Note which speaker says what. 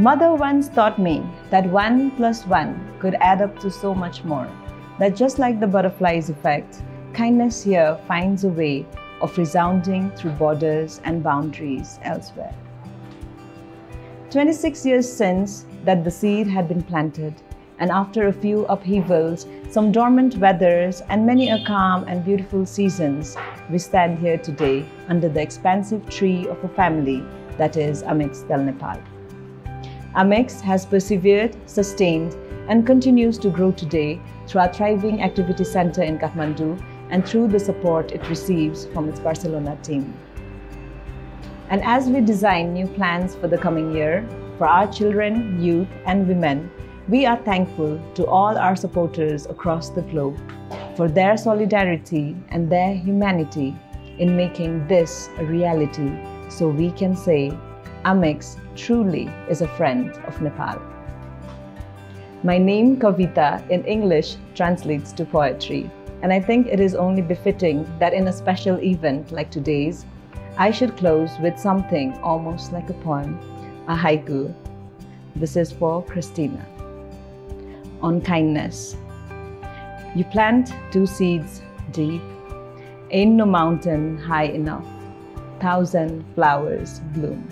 Speaker 1: Mother once taught me that one plus one could add up to so much more. That just like the butterflies effect, kindness here finds a way of resounding through borders and boundaries elsewhere. 26 years since that the seed had been planted, and after a few upheavals, some dormant weathers, and many a calm and beautiful seasons, we stand here today under the expansive tree of a family that is Amics Del Nepal. Amics has persevered, sustained, and continues to grow today through our thriving activity center in Kathmandu and through the support it receives from its Barcelona team. And as we design new plans for the coming year for our children, youth, and women, we are thankful to all our supporters across the globe for their solidarity and their humanity in making this a reality so we can say Amics truly is a friend of Nepal. My name, Kavita, in English translates to poetry, and I think it is only befitting that in a special event like today's, I should close with something almost like a poem, a haiku. This is for Cristina. On kindness. You plant two seeds deep, ain't no mountain high enough, thousand flowers bloom.